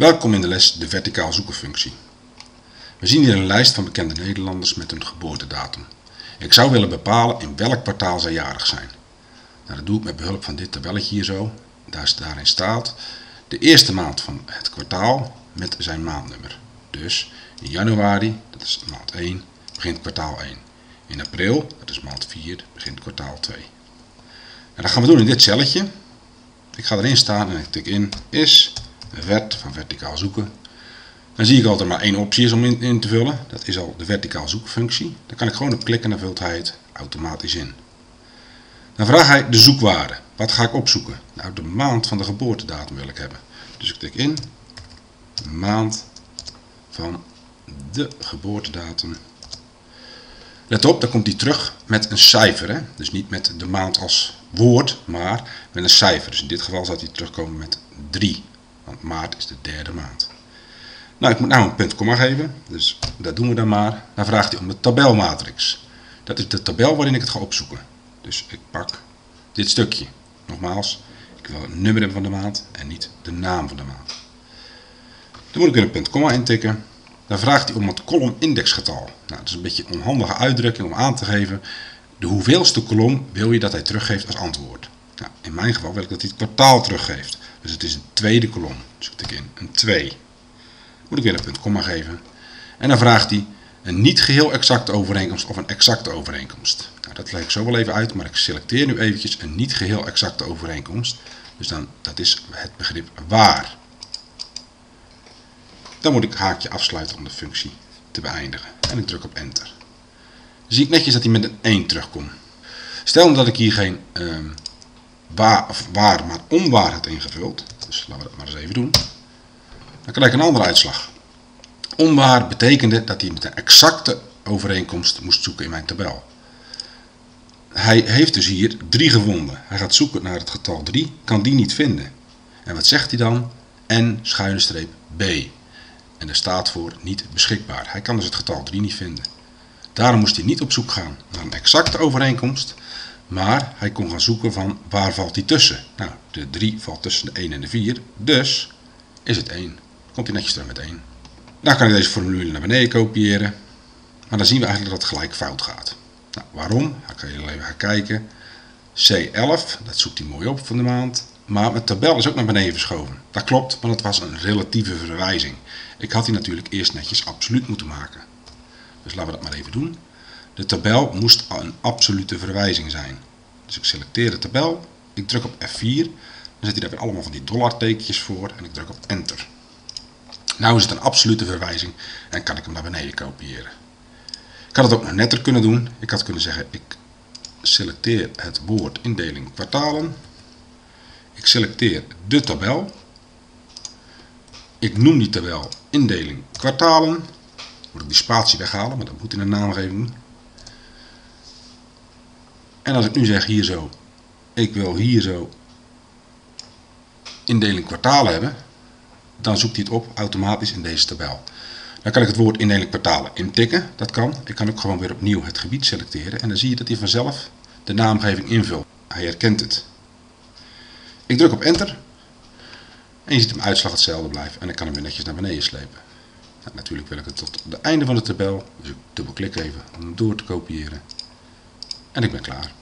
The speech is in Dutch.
Welkom in de les de verticaal zoeken functie. We zien hier een lijst van bekende Nederlanders met hun geboortedatum. Ik zou willen bepalen in welk kwartaal zij jarig zijn. Nou, dat doe ik met behulp van dit tabelletje hier zo. Daar, daarin staat de eerste maand van het kwartaal met zijn maandnummer. Dus in januari, dat is maand 1, begint kwartaal 1. In april, dat is maand 4, begint kwartaal 2. En dat gaan we doen in dit celletje. Ik ga erin staan en ik tik in is vert van verticaal zoeken. Dan zie ik altijd maar één optie is om in, te vullen. Dat is al de verticaal zoekfunctie. Dan kan ik gewoon op klikken en dan vult hij het automatisch in. Dan vraagt hij de zoekwaarde. Wat ga ik opzoeken? Nou, de maand van de geboortedatum wil ik hebben. Dus ik tik in maand van de geboortedatum. Let op, dan komt hij terug met een cijfer. Hè? Dus niet met de maand als woord, maar met een cijfer. Dus in dit geval zal hij terugkomen met 3. Want maart is de derde maand. Nou, ik moet nou een punt komma geven. Dus dat doen we dan maar. Dan vraagt hij om de tabelmatrix. Dat is de tabel waarin ik het ga opzoeken. Dus ik pak dit stukje. Nogmaals, ik wil het nummer hebben van de maand en niet de naam van de maand. Dan moet ik een punt komma intikken. Dan vraagt hij om het kolom indexgetal. Nou, dat is een beetje een onhandige uitdrukking om aan te geven. De hoeveelste kolom wil je dat hij teruggeeft als antwoord. Nou, in mijn geval wil ik dat hij het kwartaal teruggeeft. Dus het is een tweede kolom. Dus ik in een 2. Moet ik weer een punt komma geven. En dan vraagt hij een niet geheel exacte overeenkomst of een exacte overeenkomst. Nou, dat leg ik zo wel even uit, maar ik selecteer nu eventjes een niet geheel exacte overeenkomst. Dus dan, dat is het begrip waar. Dan moet ik haakje afsluiten om de functie te beëindigen. En ik druk op enter. Dan zie ik netjes dat hij met een 1 terugkomt. Stel dat ik hier geen ehm, waar, of waar, maar onwaar had ingevuld. Dus laten we dat maar eens even doen. Dan krijg ik een andere uitslag. Onwaar betekende dat hij met een exacte overeenkomst moest zoeken in mijn tabel. Hij heeft dus hier 3 gevonden. Hij gaat zoeken naar het getal 3, kan die niet vinden. En wat zegt hij dan? N schuine streep B. En er staat voor niet beschikbaar. Hij kan dus het getal 3 niet vinden. Daarom moest hij niet op zoek gaan naar een exacte overeenkomst, maar hij kon gaan zoeken van waar valt hij tussen. Nou, de 3 valt tussen de 1 en de 4, dus is het 1. Komt hij netjes terug met 1. Dan kan ik deze formule naar beneden kopiëren, maar dan zien we eigenlijk dat het gelijk fout gaat. Nou, waarom? Dan kan je even gaan kijken. C11, dat zoekt hij mooi op van de maand. Maar mijn tabel is ook naar beneden verschoven. Dat klopt, want het was een relatieve verwijzing. Ik had die natuurlijk eerst netjes absoluut moeten maken. Dus laten we dat maar even doen. De tabel moest een absolute verwijzing zijn. Dus ik selecteer de tabel, ik druk op F4, dan zet hij daar weer allemaal van die dollartekentjes voor en ik druk op Enter. Nou is het een absolute verwijzing en kan ik hem naar beneden kopiëren. Ik had het ook nog netter kunnen doen. Ik had kunnen zeggen, ik selecteer het woord indeling kwartalen. Ik selecteer de tabel. Ik noem die tabel indeling kwartalen. Moet ik die spatie weghalen, maar dat moet in een naamgeving. En als ik nu zeg hier zo, ik wil hier zo indeling kwartalen hebben, dan zoekt hij het op automatisch in deze tabel. Dan kan ik het woord indeling kwartalen intikken, dat kan. Ik kan ook gewoon weer opnieuw het gebied selecteren en dan zie je dat hij vanzelf de naamgeving invult. Hij herkent het. Ik druk op enter en je ziet hem uitslag hetzelfde blijven en ik kan hem weer netjes naar beneden slepen. Nou, natuurlijk wil ik het tot het einde van de tabel, dus ik dubbelklik even om hem door te kopiëren. En ik ben klaar.